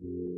you